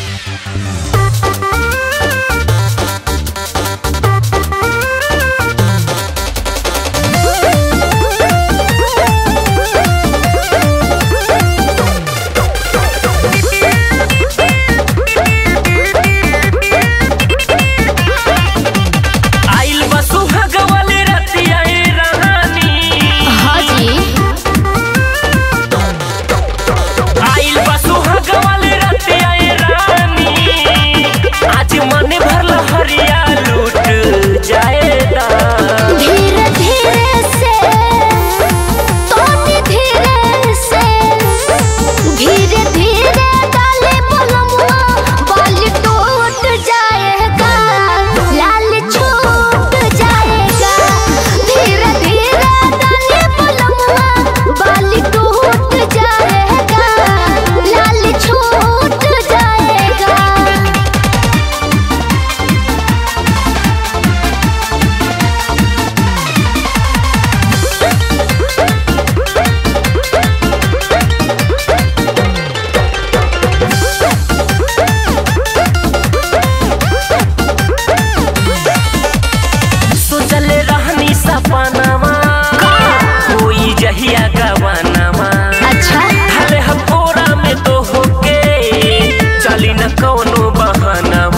Thank bahana